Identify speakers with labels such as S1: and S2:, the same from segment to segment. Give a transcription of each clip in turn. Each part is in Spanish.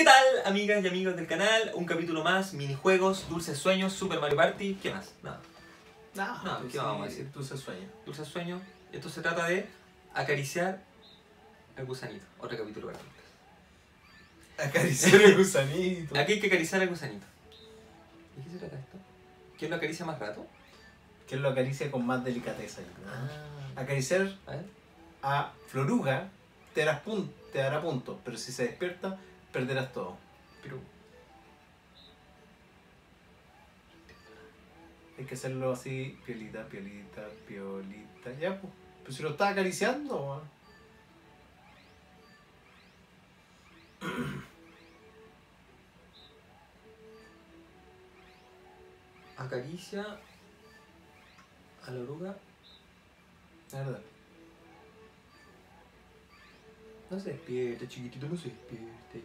S1: ¿Qué tal, amigas y amigos del canal? Un capítulo más, minijuegos, dulces sueños, Super Mario Party. ¿Qué más? Nada.
S2: No,
S1: No, ¿qué vamos a decir?
S2: Se sueña.
S1: Dulces sueños. Esto se trata de acariciar al gusanito. Otro capítulo para mí.
S2: Acariciar el gusanito.
S1: Aquí hay que acariciar al gusanito. ¿De qué se trata esto? ¿Quién lo acaricia más rato?
S2: Que él lo acaricia con más delicadeza.
S1: Ah.
S2: Acariciar
S1: A
S2: a Floruga te, darás pun- te dará puntos, pero si se despierta, perderás todo.
S1: Pero.
S2: Hay que hacerlo así, piolita, piolita, piolita. Ya, pues. Pero si lo estás acariciando.
S1: Acaricia a la oruga.
S2: La verdad.
S1: No se despierta, chiquitito, no se despierte.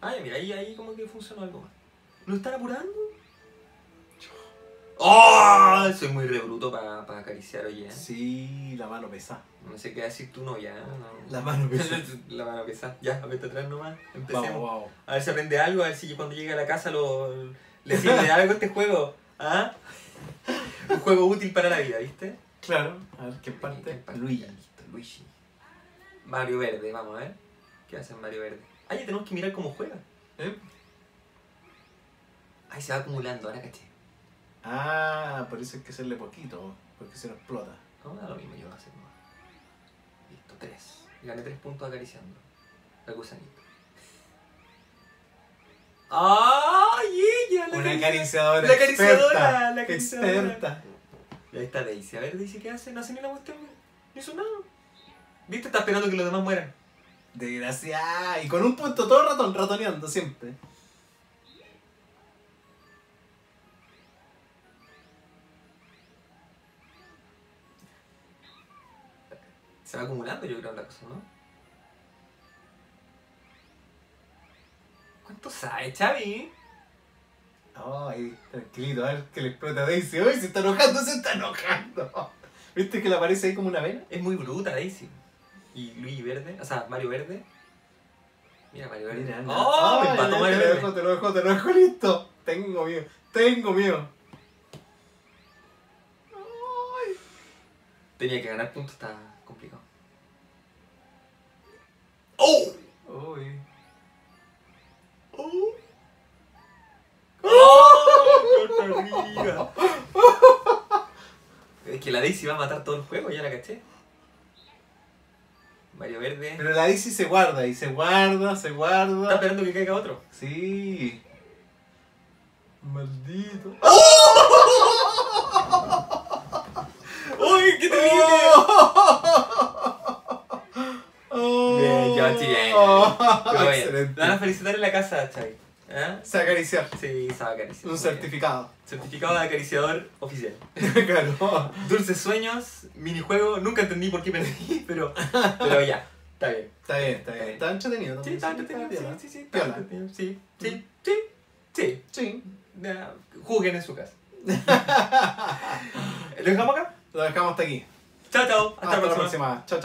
S1: Ay, mira, ahí, ahí como que funcionó algo más. ¿No están apurando? ¡Oh! Soy muy rebruto para acariciar, oye. ¿eh?
S2: Sí, la mano pesa.
S1: No sé qué decir tú, no, ya. No.
S2: La mano pesa.
S1: La mano pesa. Ya, a vete atrás nomás. Empecemos.
S2: Vamos, vamos.
S1: A ver si aprende algo, a ver si cuando llegue a la casa lo, le sirve algo este juego. ¿Ah? Un juego útil para la vida, ¿viste?
S2: Claro. A ver, ¿qué parte?
S1: ¿Qué parte?
S2: Luigi.
S1: Luigi. Mario Verde, vamos a ver. ¿Qué hace Mario Verde? Ah, ya tenemos que mirar cómo juega.
S2: ¿Eh?
S1: Ahí se va acumulando, ahora caché.
S2: Ah, por eso hay que hacerle poquito, porque se nos explota.
S1: No, da lo mismo, yo voy a hacer más. Listo, tres. Gané tres puntos acariciando. El gusanito. ¡Ay, ella! La
S2: Una
S1: acarici-
S2: acariciadora
S1: La acariciadora, la acariciadora.
S2: experta.
S1: Y ahí está Daisy. A ver, Daisy, ¿qué hace? No hace ni la cuestión. No hizo nada. ¿Viste? Está esperando que los demás mueran.
S2: Desgraciada. Y con un punto todo ratón, ratoneando siempre.
S1: Se va acumulando, yo creo, la cosa, ¿no? ¿Cuánto sabe, Chavi?
S2: Ay, tranquilito, a ver que le explota a Daisy. Uy, se está enojando, se está enojando. ¿Viste que le aparece ahí como una vena?
S1: Es muy bruta, Daisy. Y Luigi Verde, o sea, Mario Verde. Mira, Mario Verde.
S2: Mira,
S1: ¡Oh! Me
S2: Ay,
S1: empató
S2: te
S1: Mario
S2: lo
S1: Verde.
S2: dejo, te lo dejo, te lo dejo listo. Tengo miedo, tengo miedo.
S1: Tenía que ganar puntos, está complicado. ¡Oh!
S2: Uy.
S1: ¡Oh! ¡Oh! ¡Corta arriba! Es que la Daisy va a matar todo el juego, ya la caché. Mario Verde.
S2: Pero la Daisy se guarda y se guarda, se
S1: Está
S2: guarda.
S1: esperando que caiga otro.
S2: Sí. Maldito.
S1: ¡Uy, qué terrible!
S2: Oh.
S1: Bien, bien.
S2: Oh,
S1: Pero bien,
S2: Excelente.
S1: La van a felicitar en la casa, Chavi. ¿Ah?
S2: Se acariciar.
S1: Sí, sabe acariciar.
S2: Un
S1: bien.
S2: certificado.
S1: Certificado de acariciador oficial.
S2: claro.
S1: Dulces sueños, minijuego. Nunca entendí por qué perdí, pero, pero ya. Está bien.
S2: Está bien, está bien. Está entretenido.
S1: Sí, está entretenido. Sí, sí, sí. está
S2: Piola.
S1: entretenido. Sí, sí, sí, sí.
S2: Sí.
S1: Juguen en su casa. ¿Lo dejamos acá?
S2: Lo dejamos hasta aquí.
S1: Chao, chao. Hasta,
S2: Hasta,
S1: la
S2: próxima. Chao, chao.